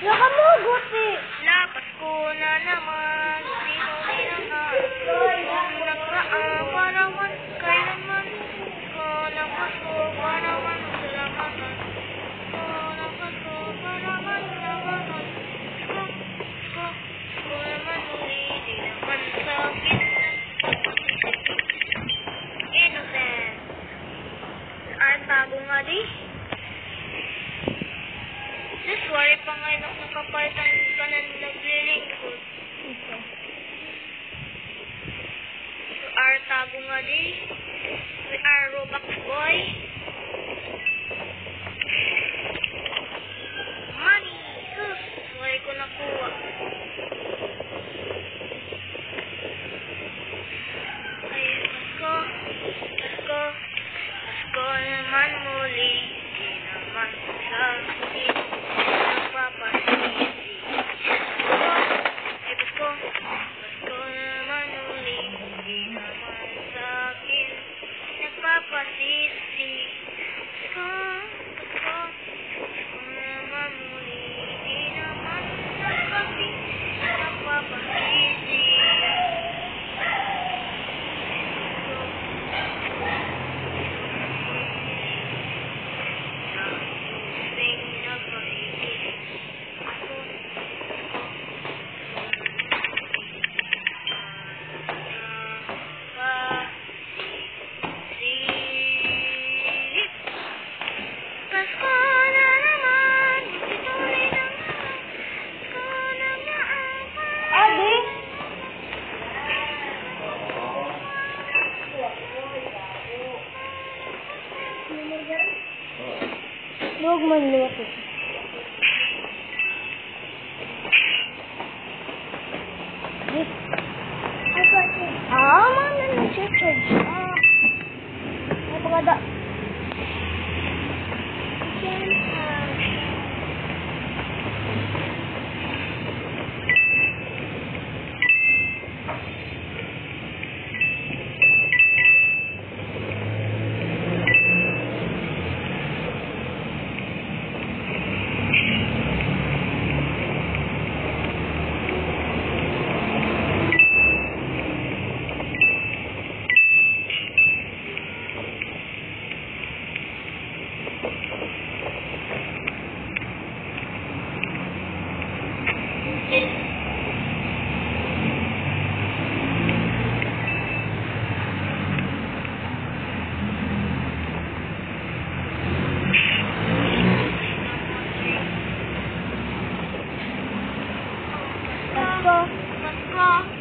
Nakamugot eh. Lapat ko na naman. Sino nilangan? Kung nagraan, parawan. Kailanman ko naman ko, na parawan. Kailanman ko naman ko, na parawan. Kailanman ko, ko, ko naman ulit. Naman sa akin. Innocent. Ay, bago nga di. Jesus, wari Panginoon ng kapalitan ka na naglilingkod. Ito. We are Tabunga Day. We are Robux Boy. लोग मन लो हाँ मान चिप्स हाँ। पकड़ा Let's go. Let's go.